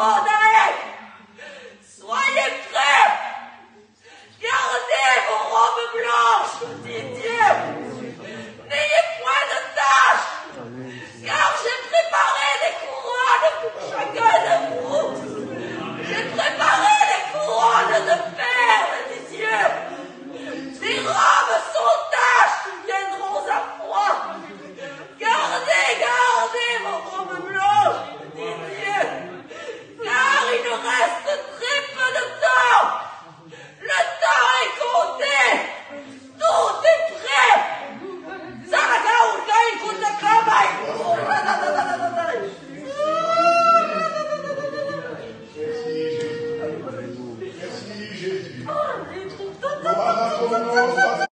Oh, no! Oh,